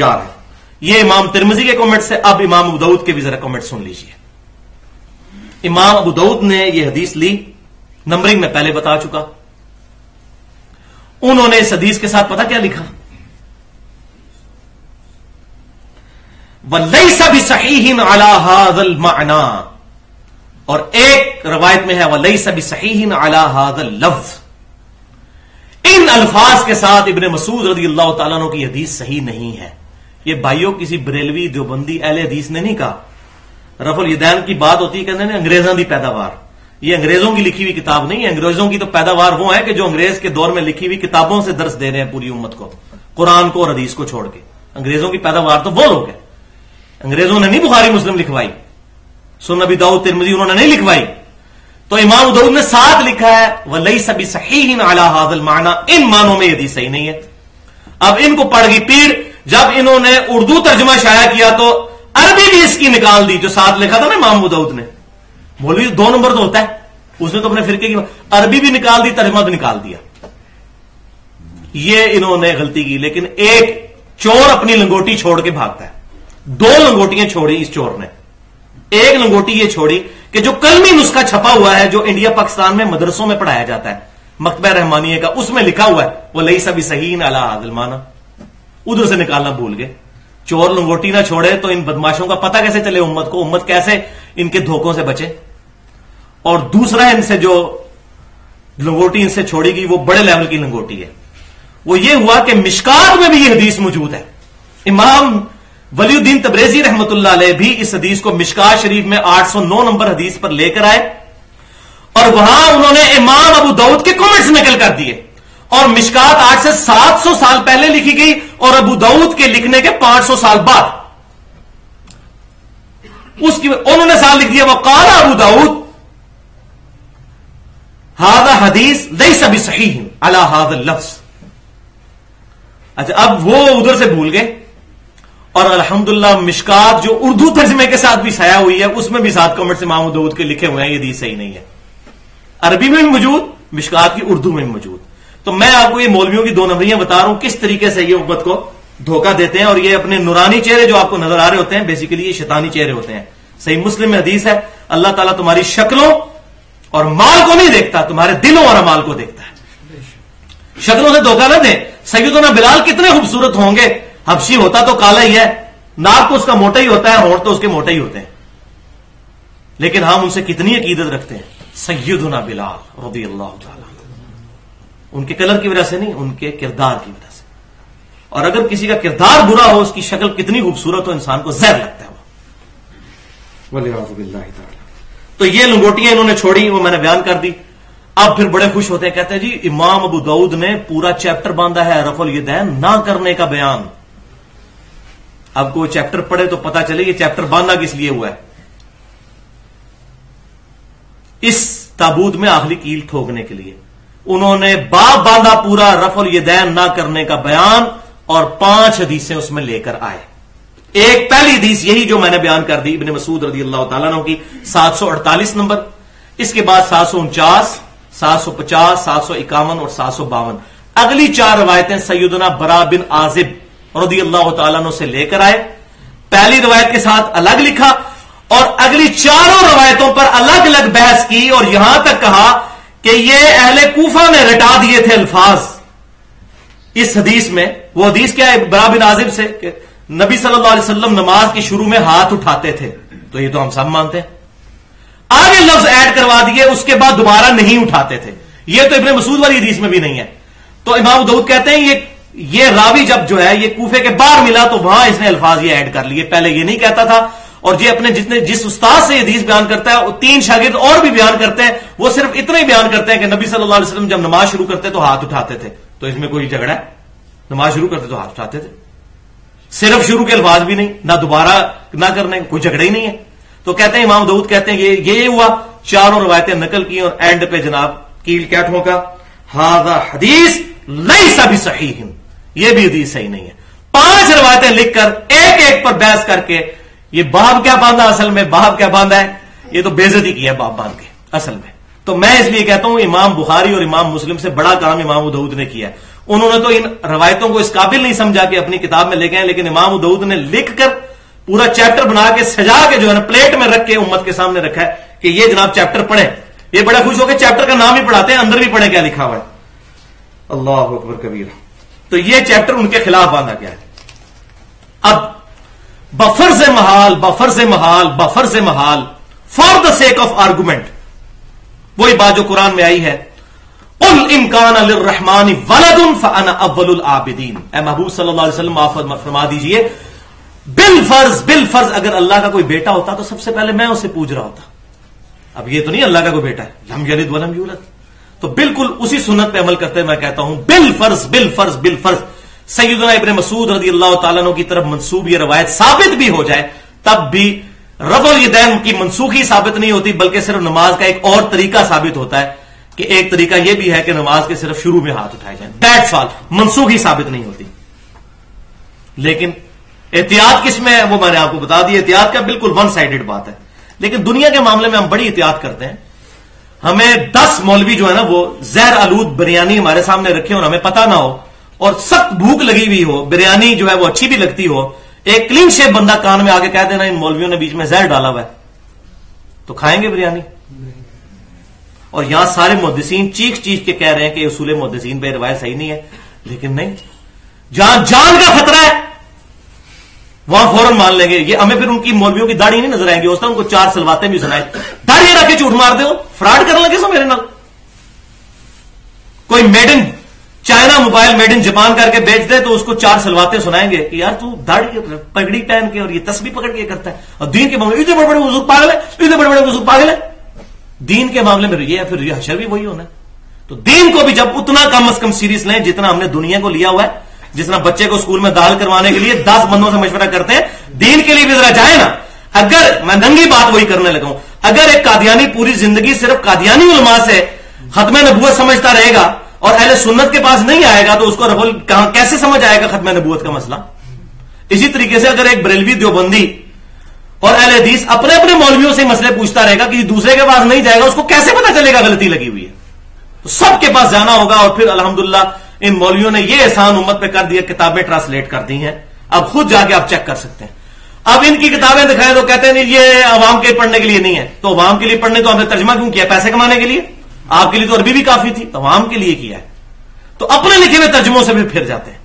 یار ہے۔ یہ امام ترمزی کے کامنٹ سے، اب امام ابود کے بھی ذرا کامنٹ سن لیجیے۔ امام ابود نے یہ حدیث لی، نمبرنگ میں پہلے بتا چکا۔ انہوں نے اس حدیث کے ساتھ پتا کیا لکھا؟ لئی سب صحیح اللہ المعنا اور ایک روایت میں ہے وہ سب صحیح اللہ لفظ ان الفاظ کے ساتھ ابن مسعود رضی اللہ تعالیٰ کی حدیث صحیح نہیں ہے۔ یہ بھائیوں کسی بریلوی دیوبندی اہل حدیث نے نہیں کہا۔ رف الدین کی بات ہوتی ہے کہتے ہیں انگریزوں کی پیداوار۔ یہ انگریزوں کی لکھی ہوئی کتاب نہیں ہے انگریزوں کی تو پیداوار وہ ہے کہ جو انگریز کے دور میں لکھی ہوئی کتابوں سے درس دے رہے ہیں پوری امت کو، قرآن کو اور حدیث کو چھوڑ کے۔ انگریزوں کی پیداوار تو وہ لوگ ہیں۔ انگریزوں نے نہیں بخاری مسلم لکھوائی سن نبی داؤد ترمزی انہوں نے نہیں لکھوائی۔ تو امام دعود نے ساتھ لکھا ہے وہ لئی سبھی صحیح حاضل مانا ان مانوں میں یہ صحیح نہیں ہے۔ اب ان کو پڑ گئی پیر جب انہوں نے اردو ترجمہ شائع کیا تو عربی بھی اس کی نکال دی جو ساتھ لکھا تھا نا امام ادود نے۔ بولی دو نمبر تو ہوتا ہے۔ اس نے تو اپنے فرقے کی عربی بھی نکال دی، ترجمہ بھی نکال دیا۔ یہ انہوں نے غلطی کی، لیکن ایک چور اپنی لنگوٹی چھوڑ کے بھاگتا ہے۔ دو لنگوٹیاں چھوڑی اس چور نے۔ ایک لنگوٹی یہ چھوڑی کہ جو کلمی نسخہ چھپا ہوا ہے، جو انڈیا پاکستان میں مدرسوں میں پڑھایا جاتا ہے۔ مکتبہ رحمانیہ کا، اس میں لکھا ہوا ہے، وہ لئی سبھی صحیح اللہ عادل مانا۔ ادھر سے نکالنا بھول گئے۔ چور لنگوٹی نہ چھوڑے تو ان بدماشوں کا پتہ کیسے چلے امت کو؟ امت کیسے ان کے دھوکوں سے بچے؟ اور دوسرا ان سے جو لنگوٹی ان سے چھوڑی گئی، وہ بڑے لیول کی لنگوٹی ہے۔ وہ یہ ہوا کہ مشکات میں بھی یہ حدیث موجود ہے۔ امام ولی الدین تبریزی رحمت اللہ علیہ بھی اس حدیث کو مشکات شریف میں آٹھ سو نو نمبر حدیث پر لے کر آئے۔ اور وہاں انہوں نے امام ابو دعود کے کمنٹس نکل کر دیے۔ اور مشکات آج سے سات سو سال پہلے لکھی گئی اور ابو دعود کے لکھنے کے پانچ سو سال بعد۔ اس کی انہوں نے سال لکھ دیا وہ کالا ابو دعود ہاد حدیث لئی سبھی صحیح اللہ ہاد لفظ اچھا اب وہ ادھر سے بھول گئے۔ اور الحمدللہ، مشکات جو اردو ترجمے کے ساتھ بھی سایا ہوئی ہے، اس میں بھی سات کمنٹ سے محمود دعود کے لکھے ہوئے ہیں، یہ حدیث صحیح نہیں ہے۔ عربی میں بھی موجود، مشکات کی اردو میں بھی موجود۔ تو میں آپ کو یہ مولویوں کی دو نمبریاں بتا رہا ہوں، کس طریقے سے یہ امت کو دھوکہ دیتے ہیں اور یہ اپنے نورانی چہرے جو آپ کو نظر آ رہے ہوتے ہیں بیسیکلی یہ شیطانی چہرے ہوتے ہیں۔ صحیح مسلم میں حدیث ہے، اللہ تعالیٰ تمہاری شکلوں اور مال کو نہیں دیکھتا، تمہارے دلوں اور مال کو دیکھتا ہے۔ شکلوں سے دھوکہ نہ دیں۔ سیدنا بلال کتنے خوبصورت ہوں گے۔ حبشی ہوتا تو کالا ہی ہے، ناک تو اس کا موٹا ہی ہوتا ہے ہونٹ تو اس کے موٹے ہی ہوتے ہیں۔ لیکن ہم ان سے کتنی عقیدت رکھتے ہیں؟ سیدنا بلال رضی اللہ تعالی۔ ان کے کلر کی وجہ سے نہیں ان کے کردار کی وجہ سے۔ اور اگر کسی کا کردار برا ہو اس کی شکل کتنی خوبصورت ہو انسان کو زہر لگتا ہے وہ۔ تو یہ لنگوٹیاں انہوں نے چھوڑی وہ میں نے بیان کر دی۔ اب پھر بڑے خوش ہوتے ہیں کہتے ہیں جی امام ابو دعود نے پورا چیپٹر باندھا ہے رف الدین نہ کرنے کا بیان۔ اب کوئی چیپٹر پڑھے تو پتا چلے یہ چیپٹر باندھا کس لیے ہوا ہے۔ اس تابوت میں آخری کیل ٹھوکنے کے لیے۔ انہوں نے باپ باندھا پورا رف الیدین نہ کرنے کا بیان اور پانچ حدیثیں اس میں لے کر آئے۔ ایک پہلی حدیث یہی جو میں نے بیان کر دی ابن مسعود رضی اللہ تعالیٰ کی، سات سو اڑتالیس نمبر۔ اس کے بعد سات سو انچاس، سات سو پچاس، سات سو اکاون اور سات سو باون۔ اگلی چار روایتیں سیدنا برا بن آزب رضی اللہ تعالیٰ سے لے کر آئے۔ پہلی روایت کے ساتھ الگ لکھا اور اگلی چاروں روایتوں پر الگ الگ بحث کی اور یہاں تک کہا کہ یہ اہل کوفہ نے رٹا دیے تھے الفاظ۔ اس حدیث میں، وہ حدیث کیا ہے برا بن عازب سے کہ نبی صلی اللہ علیہ وسلم نماز کے شروع میں ہاتھ اٹھاتے تھے۔ تو یہ تو ہم سب مانتے ہیں۔ آگے لفظ ایڈ کروا دیے، اس کے بعد دوبارہ نہیں اٹھاتے تھے۔ یہ تو ابن مسعود والی حدیث میں بھی نہیں ہے۔ تو امام دعود کہتے ہیں، یہ یہ راوی جب جو ہے، یہ کوفے کے باہر ملا تو وہاں اس نے الفاظ یہ ایڈ کر لیے۔ پہلے یہ نہیں کہتا تھا اور یہ اپنے جتنے جس استاد سے یہ حدیث بیان کرتا ہے تین شاگرد اور بھی بیان کرتے ہیں، وہ صرف اتنا ہی بیان کرتے ہیں کہ نبی صلی اللہ علیہ وسلم جب نماز شروع کرتے تو ہاتھ اٹھاتے تھے۔ تو اس میں کوئی جھگڑا ہے؟ نماز شروع کرتے تو ہاتھ اٹھاتے تھے۔ صرف شروع کے الفاظ بھی نہیں، نہ دوبارہ نہ کرنے، کوئی جھگڑا ہی نہیں ہے۔ تو کہتے ہیں، امام دعود کہتے ہیں یہ یہ ہوا۔ چاروں روایتیں نقل کی اور اینڈ پہ جناب کیل کیا ٹھوکا ہاضا حدیث لئی سا بھی صحیح یہ بھی حدیث صحیح نہیں ہے۔ پانچ روایتیں لکھ کر، ایک ایک پر بحث کر کے یہ باب کیا باندھا اصل میں؟ باب کیا باندھا ہے؟ یہ تو بےزتی کی ہے باب باندھ کے، اصل میں۔ تو میں اس لیے کہتا ہوں، امام بخاری اور امام مسلم سے بڑا کام امام ادعود نے کیا انہوں نے تو ان روایتوں کو اس قابل نہیں سمجھا کہ اپنی کتاب میں لے گئے، لیکن امام ادعود نے لکھ کر پورا چیپٹر بنا کے سجا کے جو ہے نا پلیٹ میں رکھ کے امت کے سامنے رکھا ہے کہ یہ جناب چیپٹر پڑھیں۔ یہ بڑا خوش ہو کے چیپٹر کا نام ہی پڑھاتے ہیں، اندر بھی پڑھیں کیا لکھا ہوا ہے۔ اللہ اکبر کبیر تو یہ چیپٹر ان کے خلاف باندھا گیا ہے۔ اب بفر محال بفر محال بفر محال. For the sake of argument وہی بات جو قرآن میں آئی ہے. ال امکان الرحمان ولد فانا اول العابدین اے محبوب صلی اللہ علیہ وسلم فرما دیجیے. بل فرض بل فرض اگر اللہ کا کوئی بیٹا ہوتا تو سب سے پہلے میں اسے پوچھ رہا ہوتا. اب یہ تو نہیں اللہ کا کوئی بیٹا ہے. لم یلد ولم یولد. تو بالکل اسی سنت پہ عمل کرتے میں کہتا ہوں بل فرض بل فرض بل فرض سیدنا ابن مسعود رضی اللہ تعالیٰ کی طرف منسوب یہ روایت ثابت بھی ہو جائے، تب بھی رف الدین کی منسوخی ثابت نہیں ہوتی، بلکہ صرف نماز کا ایک اور طریقہ ثابت ہوتا ہے کہ ایک طریقہ یہ بھی ہے کہ نماز کے صرف شروع میں ہاتھ اٹھائے جائیں۔ دیٹ سال منسوخی ثابت نہیں ہوتی۔ لیکن احتیاط کس میں ہے؟ وہ میں نے آپ کو بتا دی، احتیاط کا بالکل ون سائڈڈ بات ہے۔ لیکن دنیا کے معاملے میں ہم بڑی احتیاط کرتے ہیں۔ ہمیں دس مولوی جو ہے نا، وہ زہر آلود بریانی ہمارے سامنے رکھے اور ہمیں پتا نہ ہو اور سخت بھوک لگی ہوئی ہو، بریانی جو ہے وہ اچھی بھی لگتی ہو، ایک کلین شیپ بندہ کان میں آگے کہہ دینا ان مولویوں نے بیچ میں زہر ڈالا ہوا ہے۔ تو کھائیں گے بریانی؟ اور یہاں سارے محدثین چیخ چیخ کے کہہ رہے ہیں کہ اصول محدثین پہ روایت صحیح نہیں ہے۔ لیکن نہیں، جہاں جان کا خطرہ ہے، وہاں فوراً مان لیں گے۔ یہ ہمیں پھر ان کی مولویوں کی داڑھی نہیں نظر آئیں گی اس طرح ان کو چار سلواتے بھی سنائے داڑھی رکھ کے جھوٹ مار دو فراڈ کرنے لگے سو میرے نال۔ کوئی made in China mobile made in Japan کر کے بیچ دے تو اس کو چار سلواتے سنائیں گے کہ یار تو داڑھی پگڑی پہن کے اور یہ تسبیح پکڑ کے کرتا ہے۔ اور دین کے معاملے اتنے بڑے بڑے بزرگ پاگل ہے اتنے بڑے بڑے بزرگ پاگل ہے دین کے معاملے میں یہ ہے، پھر یہ بھی وہی ہونا ہے۔ تو دین کو بھی جب اتنا کم از کم سیریز لیں جتنا ہم نے دنیا کو لیا ہوا ہے جتنا بچے کو اسکول میں دال کروانے کے لیے دس بندوں سے مشورہ کرتے ہیں، دین کے لیے بھی ذرا جائے نا۔ اگر میں ننگی بات وہی کرنے لگا ہوں، اگر ایک قادیانی پوری زندگی صرف قادیانی علماء سے ختم نبوت سمجھتا رہے گا اور اہل سنت کے پاس نہیں آئے گا تو اس کو رفل کیسے سمجھ آئے گا ختم نبوت کا مسئلہ؟ اسی طریقے سے اگر ایک بریلوی دیوبندی اور اہل حدیث اپنے اپنے مولویوں سے مسئلے پوچھتا رہے گا کہ دوسرے کے پاس نہیں جائے گا، اس کو کیسے پتا چلے گا غلطی لگی ہوئی ہے؟ تو سب کے پاس جانا ہوگا اور پھر الحمدللہ ان مولویوں نے یہ احسان امت پہ کر دیا، کتابیں ٹرانسلیٹ کر دی ہیں۔ اب خود جا کے آپ چیک کر سکتے ہیں۔ اب ان کی کتابیں دکھائیں تو کہتے ہیں یہ عوام کے پڑھنے کے لیے نہیں ہے۔ تو عوام کے لیے پڑھنے تو ہم نے ترجمہ کیوں کیا پیسے کمانے کے لیے؟ آپ کے لیے تو عربی بھی کافی تھی عوام کے لیے کیا ہے؟ تو اپنے لکھے ہوئے ترجموں سے بھی پھر جاتے ہیں۔